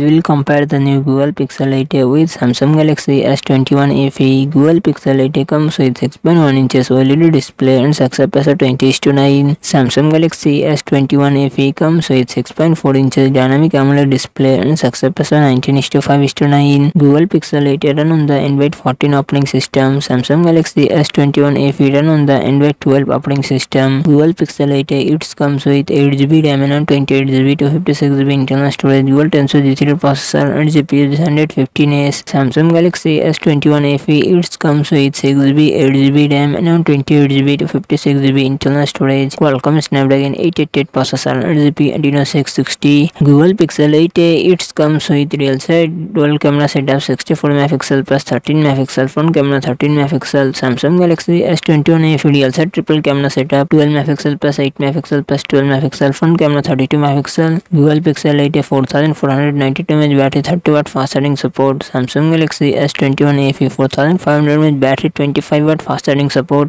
We will compare the new Google Pixel 8a with Samsung Galaxy S21 FE. Google Pixel 8a comes with 6.1 inches OLED display and success 20 to 9. Samsung Galaxy S21 FE comes with 6.4 inches dynamic AMOLED display and success ratio 19 to 5 to 9. Google Pixel 8a run on the Android 14 operating system. Samsung Galaxy S21 FE run on the Android 12 operating system. Google Pixel 8a it comes with 8GB RAM and 28GB to 56GB internal storage. Dual Tensor G3 accelerated processor and G P S Samsung Galaxy S twenty it's comes with six G B eight G B RAM and twenty eight G B two fifty six G B internal storage Qualcomm Snapdragon eight eight eight processor and G P एंटीनो six sixty Google Pixel eight A it's comes with rear set dual camera setup sixty four megapixel plus thirteen megapixel front camera thirteen megapixel Samsung Galaxy S twenty one F rear set triple camera setup twelve megapixel plus eight megapixel plus twelve megapixel front camera thirty two megapixel Google Pixel eight A four thousand four hundred nine mAh battery 30 watt fast charging support. Samsung Galaxy S21 FE 4500 mAh battery 25 watt fast charging support